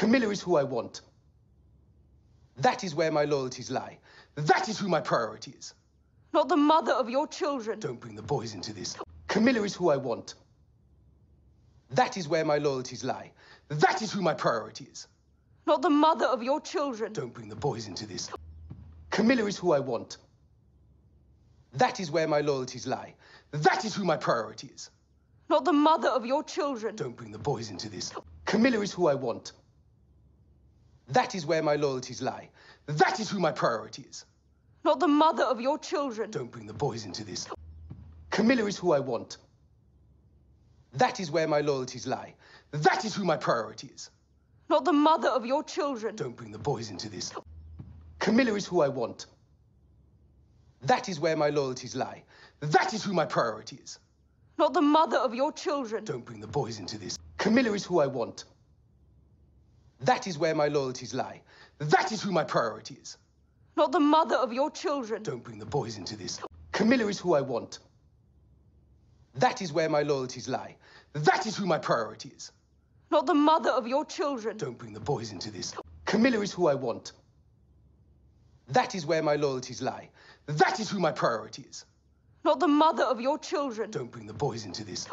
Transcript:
Camilla is who I want. That is where my loyalties lie. That is who my priority is. Not the mother of your children. Don't bring the boys into this. Camilla is who I want. That is where my loyalties lie. That is who my priority is. Not the mother of your children. Don't bring the boys into this. Camilla is who I want. That is where my loyalties lie. That is who my priority is. Not the mother of your children. Don't bring the boys into this. Camilla is who I want. That is where my loyalties lie. That is who my priority is. Not the mother of your children. Don't bring the boys into this. Camilla is who I want. That is where my loyalties lie. That is who my priority is. Not the mother of your children. Don't bring the boys into this. Camilla is who I want. That is where my loyalties lie. That is who my priority is. Not the mother of your children. Don't bring the boys into this. Camilla is who I want. That is where my loyalties lie. That is who my priority is. Not the mother of your children. Don't bring the boys into this. Camilla is who I want. That is where my loyalties lie. That is who my priority is. Not the mother of your children. Don't bring the boys into this. Camilla is who I want. That is where my loyalties lie. That is who my priority is. Not the mother of your children. Don't bring the boys into this.